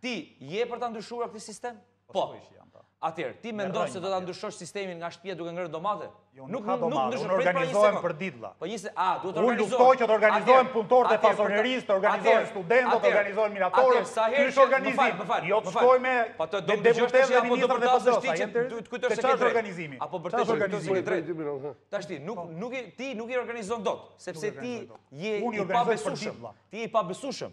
Ti je për ta ndryshuar këtë sistem? Po. Atëherë, ti mendon se do ta ndryshosh sistemin nga shtëpia duke ngrënë domate? Jo, nuk ha domate. Unë organizohem përditë vëlla. Po jese, a duhet të organizohem? Unë luftoj që të organizohen punëtorët e fasonerisë, të organizohen studentët, të organizohen minatorët. Sa herë është organizim, më fal, jo të shkoj me po të do të dëgjosh ti apo do të përdasësh ti që të kujtosh se ke organizimi. Apo për të organizimi i drejtë. Tash ti nuk nuk ti nuk i organizon dot, sepse ti je i pabesueshëm. Ti je i pabesueshëm.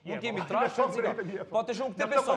Unë kemi po, trash shumë si Po të shumë këtë besoj.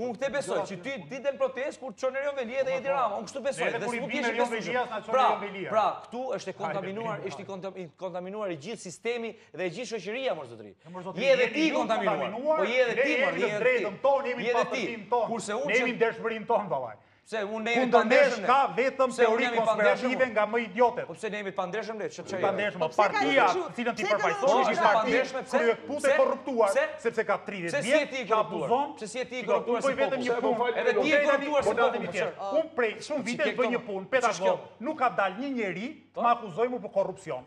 Unë këtë besoj që ty ti del në protestë kur çon Erion Veliaj dhe Edi Rama. Unë kështu besoj. Dhe kur bën Erion Veliaj as na çon pra, Erion Veliaj. Pra, këtu është e kontaminuar, është i kontaminuar i gjithë sistemi dhe e gjithë shoqëria mor zotëri. Je edhe ti i kontaminuar. Po je edhe ti me urrejtjen tonë, jemi pa urrejtjen tonë. Kurse unë kemi dashurinë tonë vallaj. Kundër nesh ka vetëm teori konspirative nga më idiotet. Po pse ne jemi të pandershëm le, ç'të çaj. Pandershëm, po partia, të cilën ti përfaqëson, është një parti kryekëput e korruptuar, sepse ka 30 vjet që abuzon. Pse s'je ti i korruptuar? Unë bëj vetëm një punë. Edhe ti je i korruptuar si popull. Unë prej shumë vitesh bëj një punë, pedagog, nuk ka dalë një njeri të më akuzojë mua për korrupsion.